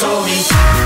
told me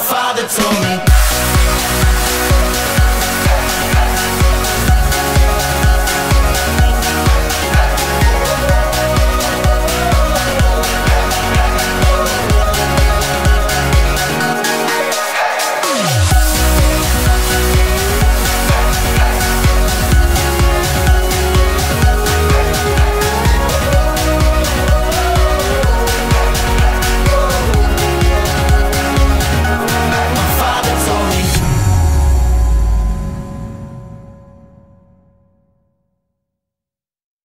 father told me